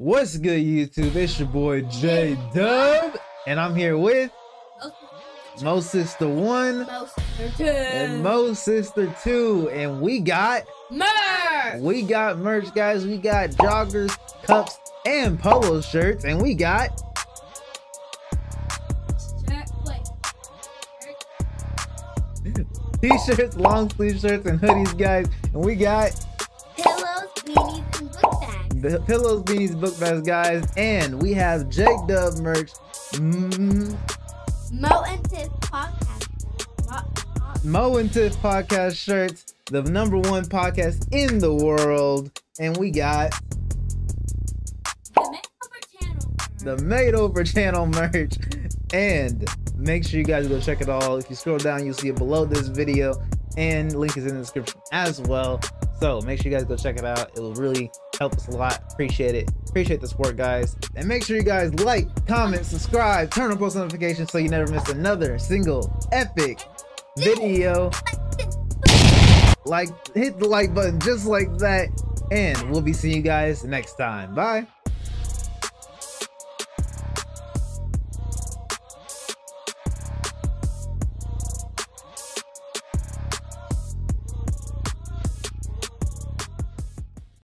What's good, YouTube? It's your boy J Dub, and I'm here with Mo Sister One Mo Sister Two. and Mo Sister Two, and we got Merch. we got merch, guys. We got joggers, cups, and polo shirts, and we got t-shirts, long sleeve shirts, and hoodies, guys. And we got Pillows, beanies, and the pillows, beanies, book bags, guys, and we have J Dub merch. Mm, Mo and Tiff podcast. Mo- Mo and Tiff podcast shirts, the number one podcast in the world. And we got The Made Over Channel. the Made Over channel merch. And make sure you guys go check it all. If you scroll down, you'll see it below this video. And link is in the description as well. So make sure you guys go check it out. It will really help us a lot. Appreciate it. Appreciate the support, guys. And make sure you guys like, comment, subscribe, turn on post notifications so you never miss another single epic video. like hit the like button just like that and we'll be seeing you guys next time bye